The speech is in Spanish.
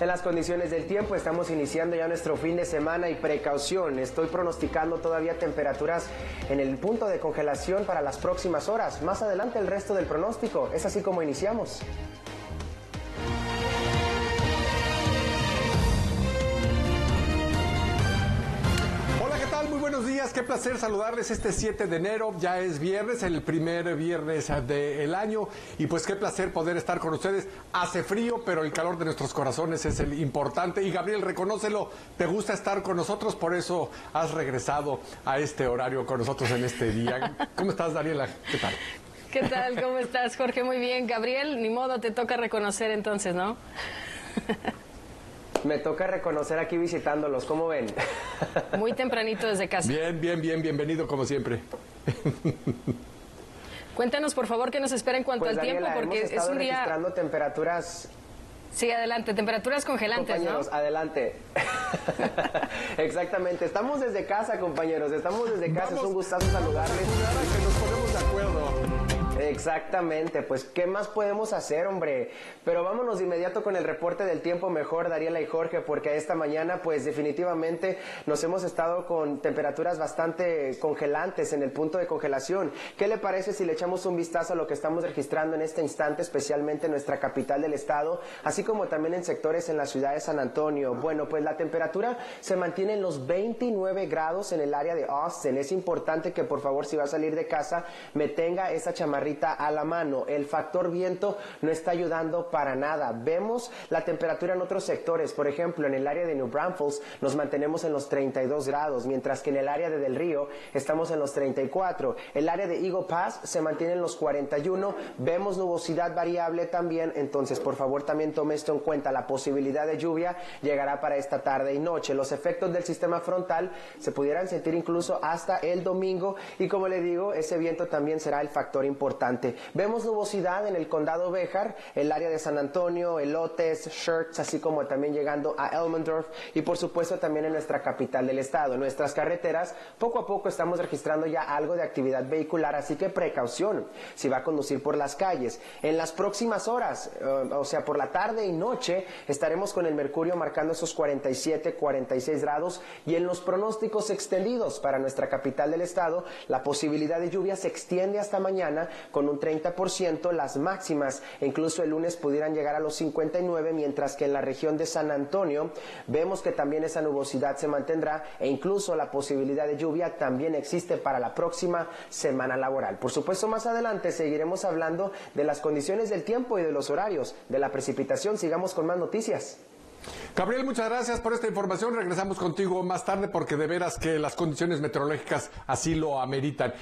En las condiciones del tiempo estamos iniciando ya nuestro fin de semana y precaución. Estoy pronosticando todavía temperaturas en el punto de congelación para las próximas horas. Más adelante el resto del pronóstico. Es así como iniciamos. Buenos días, qué placer saludarles este 7 de enero, ya es viernes, el primer viernes del año y pues qué placer poder estar con ustedes. Hace frío, pero el calor de nuestros corazones es el importante y Gabriel, reconócelo, te gusta estar con nosotros, por eso has regresado a este horario con nosotros en este día. ¿Cómo estás, Daniela? ¿Qué tal? ¿Qué tal? ¿Cómo estás, Jorge? Muy bien. Gabriel, ni modo, te toca reconocer entonces, ¿no? Me toca reconocer aquí visitándolos, ¿cómo ven? Muy tempranito desde casa. Bien, bien, bien, bienvenido como siempre. Cuéntanos, por favor, qué nos espera en cuanto pues, al tiempo, porque es un día... registrando temperaturas Sí, adelante, temperaturas congelantes, compañeros, adelante. Exactamente, estamos desde casa, compañeros, estamos desde casa, es un gustazo saludarles. Que nos ponemos de acuerdo. Exactamente, pues ¿qué más podemos hacer, hombre? Pero vámonos de inmediato con el reporte del tiempo mejor, Dariela y Jorge, porque esta mañana pues definitivamente nos hemos estado con temperaturas bastante congelantes en el punto de congelación. ¿Qué le parece si le echamos un vistazo a lo que estamos registrando en este instante, especialmente en nuestra capital del estado, así como también en sectores en la ciudad de San Antonio? Bueno, pues la temperatura se mantiene en los 29 grados en el área de Austin. Es importante que por favor si va a salir de casa me tenga esa chamarrita a la mano. El factor viento no está ayudando para nada. Vemos la temperatura en otros sectores. Por ejemplo, en el área de New Braunfels nos mantenemos en los 32 grados, mientras que en el área de Del Río estamos en los 34. El área de Eagle Pass se mantiene en los 41. Vemos nubosidad variable también. Entonces, por favor, también tome esto en cuenta. La posibilidad de lluvia llegará para esta tarde y noche. Los efectos del sistema frontal se pudieran sentir incluso hasta el domingo. Y como le digo, ese viento también será el factor importante Vemos nubosidad en el condado Béjar, el área de San Antonio, Elotes, Shirts, así como también llegando a Elmendorf y por supuesto también en nuestra capital del estado. Nuestras carreteras, poco a poco estamos registrando ya algo de actividad vehicular, así que precaución si va a conducir por las calles. En las próximas horas, eh, o sea, por la tarde y noche, estaremos con el mercurio marcando esos 47, 46 grados y en los pronósticos extendidos para nuestra capital del estado, la posibilidad de lluvia se extiende hasta mañana con un 30%, las máximas incluso el lunes pudieran llegar a los 59, mientras que en la región de San Antonio vemos que también esa nubosidad se mantendrá e incluso la posibilidad de lluvia también existe para la próxima semana laboral. Por supuesto, más adelante seguiremos hablando de las condiciones del tiempo y de los horarios de la precipitación. Sigamos con más noticias. Gabriel, muchas gracias por esta información. Regresamos contigo más tarde porque de veras que las condiciones meteorológicas así lo ameritan.